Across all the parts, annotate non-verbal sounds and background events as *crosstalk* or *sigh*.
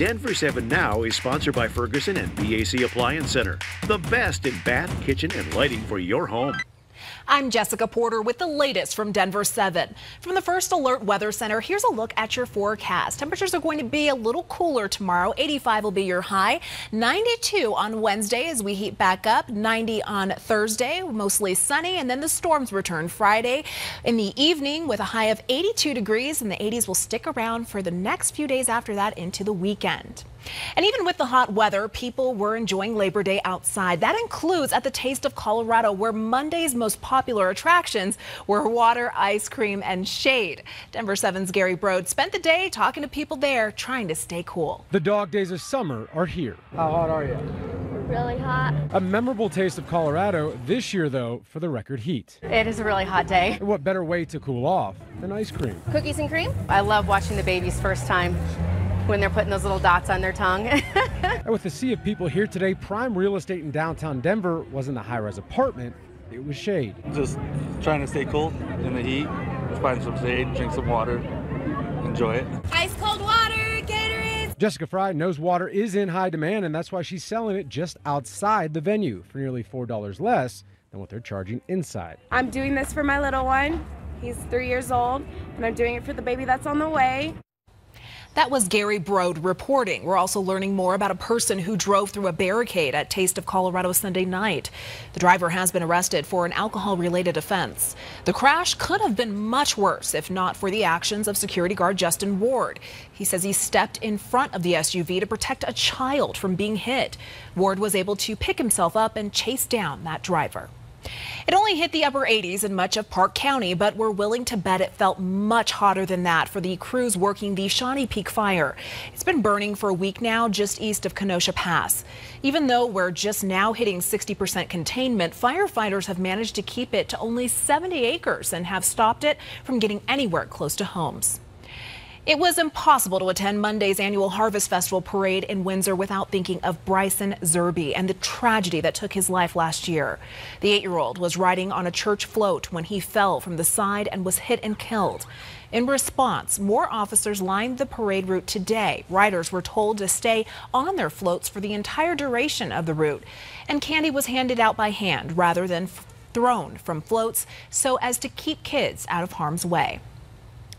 Denver 7 Now is sponsored by Ferguson and BAC Appliance Center, the best in bath, kitchen, and lighting for your home. I'm Jessica Porter with the latest from Denver 7. From the First Alert Weather Center, here's a look at your forecast. Temperatures are going to be a little cooler tomorrow. 85 will be your high, 92 on Wednesday as we heat back up, 90 on Thursday, mostly sunny, and then the storms return Friday in the evening with a high of 82 degrees, and the 80s will stick around for the next few days after that into the weekend. And even with the hot weather, people were enjoying Labor Day outside. That includes at the Taste of Colorado, where Monday's most popular attractions were water, ice cream, and shade. Denver 7's Gary Brode spent the day talking to people there, trying to stay cool. The dog days of summer are here. How hot are you? Really hot. A memorable taste of Colorado this year, though, for the record heat. It is a really hot day. What better way to cool off than ice cream? Cookies and cream? I love watching the babies first time when they're putting those little dots on their tongue. *laughs* and with the sea of people here today, prime real estate in downtown Denver wasn't a high-rise apartment, it was shade. Just trying to stay cool in the heat, find some shade, drink some water, enjoy it. Ice cold water, Gatorade. Jessica Fry knows water is in high demand, and that's why she's selling it just outside the venue for nearly $4 less than what they're charging inside. I'm doing this for my little one. He's three years old, and I'm doing it for the baby that's on the way. That was Gary Brode reporting. We're also learning more about a person who drove through a barricade at Taste of Colorado Sunday night. The driver has been arrested for an alcohol related offense. The crash could have been much worse if not for the actions of security guard Justin Ward. He says he stepped in front of the SUV to protect a child from being hit. Ward was able to pick himself up and chase down that driver. It only hit the upper 80s in much of Park County, but we're willing to bet it felt much hotter than that for the crews working the Shawnee Peak fire. It's been burning for a week now just east of Kenosha Pass. Even though we're just now hitting 60% containment, firefighters have managed to keep it to only 70 acres and have stopped it from getting anywhere close to homes. It was impossible to attend Monday's annual Harvest Festival parade in Windsor without thinking of Bryson Zerby and the tragedy that took his life last year. The eight-year-old was riding on a church float when he fell from the side and was hit and killed. In response, more officers lined the parade route today. Riders were told to stay on their floats for the entire duration of the route, and candy was handed out by hand rather than thrown from floats so as to keep kids out of harm's way.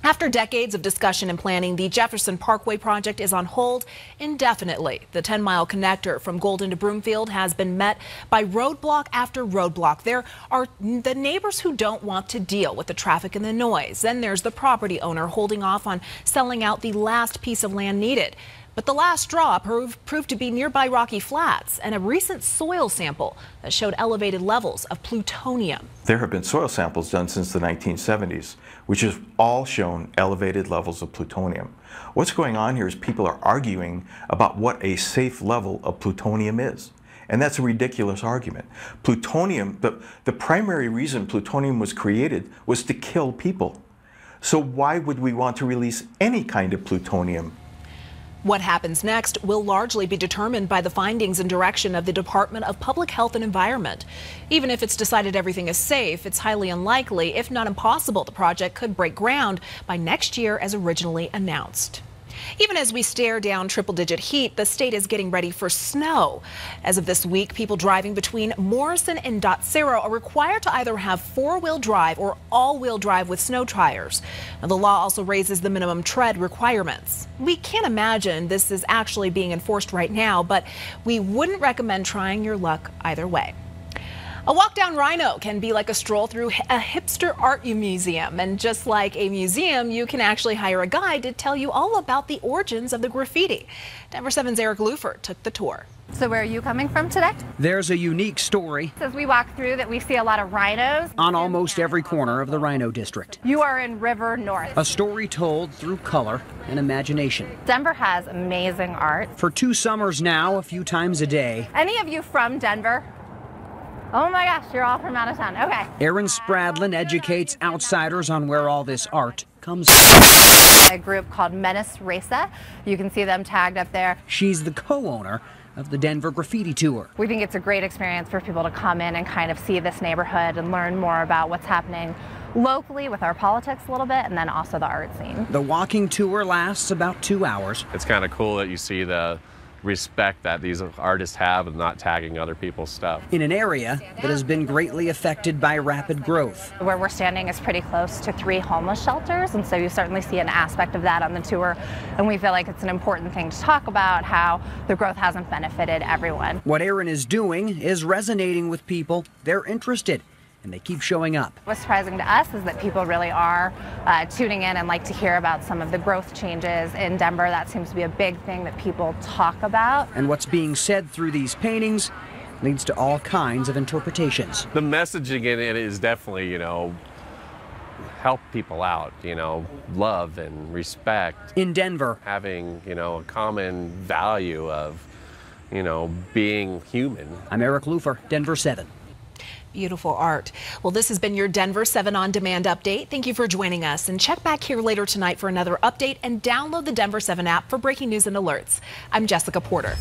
After decades of discussion and planning, the Jefferson Parkway project is on hold indefinitely. The 10 mile connector from Golden to Broomfield has been met by roadblock after roadblock. There are the neighbors who don't want to deal with the traffic and the noise. Then there's the property owner holding off on selling out the last piece of land needed. But the last straw proved, proved to be nearby Rocky Flats and a recent soil sample that showed elevated levels of plutonium. There have been soil samples done since the 1970s, which have all shown elevated levels of plutonium. What's going on here is people are arguing about what a safe level of plutonium is. And that's a ridiculous argument. Plutonium, the, the primary reason plutonium was created was to kill people. So why would we want to release any kind of plutonium what happens next will largely be determined by the findings and direction of the Department of Public Health and Environment. Even if it's decided everything is safe, it's highly unlikely, if not impossible, the project could break ground by next year as originally announced. Even as we stare down triple digit heat, the state is getting ready for snow. As of this week, people driving between Morrison and Dotsero are required to either have four wheel drive or all wheel drive with snow tires. Now, the law also raises the minimum tread requirements. We can't imagine this is actually being enforced right now, but we wouldn't recommend trying your luck either way. A walk down RiNo can be like a stroll through a hipster art museum. And just like a museum, you can actually hire a guide to tell you all about the origins of the graffiti. Denver 7's Eric Lupher took the tour. So where are you coming from today? There's a unique story. As we walk through that we see a lot of rhinos. On almost every corner of the RiNo District. You are in River North. A story told through color and imagination. Denver has amazing art. For two summers now, a few times a day. Any of you from Denver? Oh my gosh, you're all from out of town. Okay. Erin Spradlin educates outsiders on where all this art comes from. A group called Menace Racer. You can see them tagged up there. She's the co-owner of the Denver Graffiti Tour. We think it's a great experience for people to come in and kind of see this neighborhood and learn more about what's happening locally with our politics a little bit, and then also the art scene. The walking tour lasts about two hours. It's kind of cool that you see the respect that these artists have and not tagging other people's stuff. In an area that has been greatly affected by rapid growth. Where we're standing is pretty close to three homeless shelters, and so you certainly see an aspect of that on the tour. And we feel like it's an important thing to talk about how the growth hasn't benefited everyone. What Erin is doing is resonating with people. They're interested and they keep showing up. What's surprising to us is that people really are uh, tuning in and like to hear about some of the growth changes in Denver. That seems to be a big thing that people talk about. And what's being said through these paintings leads to all kinds of interpretations. The messaging in it is definitely, you know, help people out, you know, love and respect. In Denver, having, you know, a common value of, you know, being human. I'm Eric Lupher, Denver 7. Beautiful art. Well, this has been your Denver 7 on demand update. Thank you for joining us and check back here later tonight for another update and download the Denver 7 app for breaking news and alerts. I'm Jessica Porter.